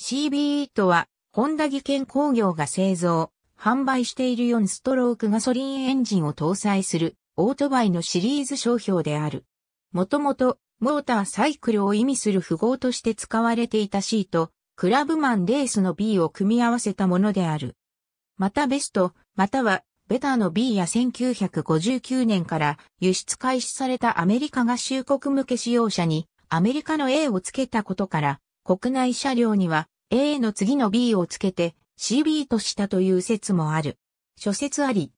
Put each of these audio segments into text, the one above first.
CBE とは、ホンダ技研工業が製造、販売している4ストロークガソリンエンジンを搭載するオートバイのシリーズ商標である。もともと、モーターサイクルを意味する符号として使われていた C と、クラブマンレースの B を組み合わせたものである。またベスト、またはベターの B や1959年から輸出開始されたアメリカ合衆国向け使用者にアメリカの A を付けたことから国内車両には A の次の B を付けて CB としたという説もある。諸説あり。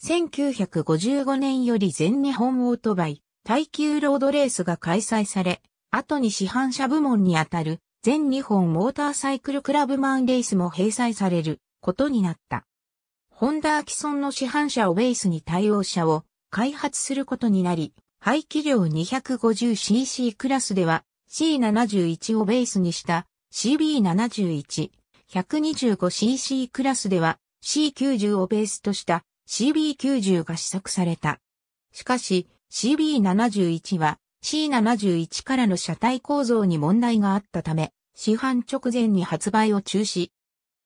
1955年より全日本オートバイ耐久ロードレースが開催され、後に市販車部門にあたる全日本モーターサイクルクラブマンレースも閉鎖されることになった。ホンダ既存の市販車をベースに対応車を開発することになり、排気量 250cc クラスでは C71 をベースにした CB71、125cc クラスでは C90 をベースとした CB90 が試作された。しかし CB71 は C71 からの車体構造に問題があったため、市販直前に発売を中止。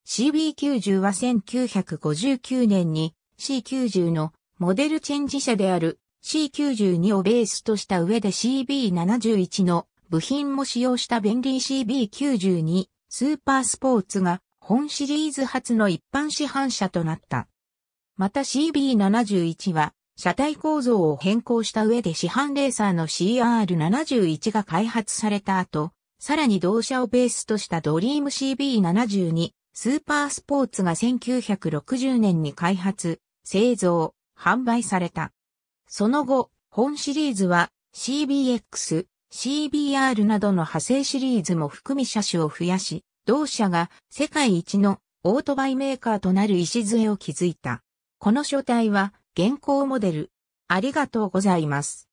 CB90 は1959年に C90 のモデルチェンジ車である C92 をベースとした上で CB71 の部品も使用した便利 CB92 スーパースポーツが本シリーズ初の一般市販車となった。また CB71 は車体構造を変更した上で市販レーサーの CR71 が開発された後、さらに同社をベースとしたドリーム CB72 スーパースポーツが1960年に開発、製造、販売された。その後、本シリーズは CBX、CBR などの派生シリーズも含み車種を増やし、同社が世界一のオートバイメーカーとなる礎を築いた。この書体は現行モデル。ありがとうございます。